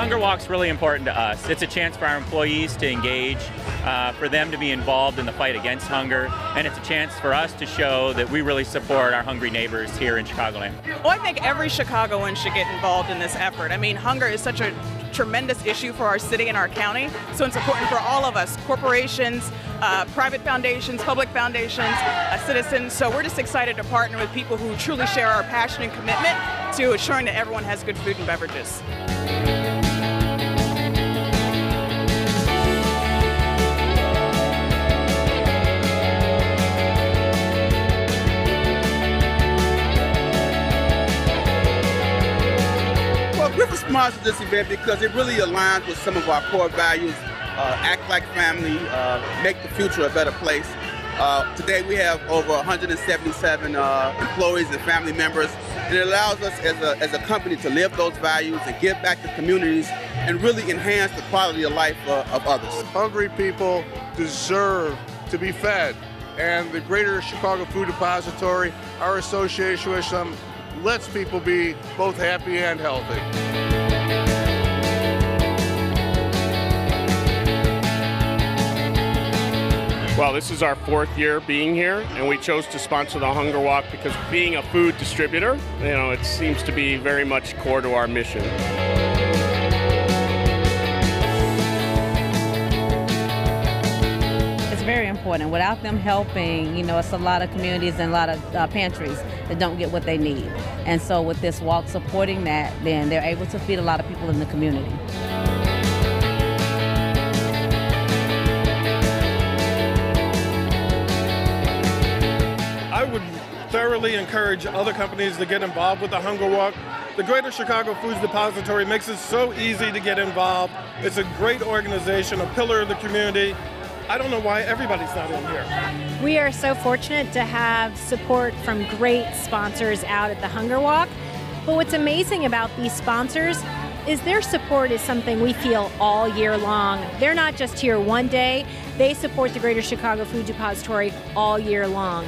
Hunger Walk's really important to us. It's a chance for our employees to engage, uh, for them to be involved in the fight against hunger, and it's a chance for us to show that we really support our hungry neighbors here in Chicagoland. Well, I think every Chicagoan should get involved in this effort. I mean, hunger is such a tremendous issue for our city and our county, so it's important for all of us corporations, uh, private foundations, public foundations, uh, citizens. So we're just excited to partner with people who truly share our passion and commitment to ensuring that everyone has good food and beverages. Griffith sponsored this event because it really aligns with some of our core values. Uh, act like family, uh, make the future a better place. Uh, today we have over 177 uh, employees and family members, and it allows us as a, as a company to live those values and give back to communities and really enhance the quality of life uh, of others. Hungry people deserve to be fed, and the Greater Chicago Food Depository, our association with them, lets people be both happy and healthy. Well, this is our fourth year being here, and we chose to sponsor the Hunger Walk because being a food distributor, you know, it seems to be very much core to our mission. Important. Without them helping, you know, it's a lot of communities and a lot of uh, pantries that don't get what they need. And so with this walk supporting that, then they're able to feed a lot of people in the community. I would thoroughly encourage other companies to get involved with the Hunger Walk. The Greater Chicago Foods Depository makes it so easy to get involved. It's a great organization, a pillar of the community. I don't know why everybody's not in here. We are so fortunate to have support from great sponsors out at the Hunger Walk. But what's amazing about these sponsors is their support is something we feel all year long. They're not just here one day, they support the Greater Chicago Food Depository all year long.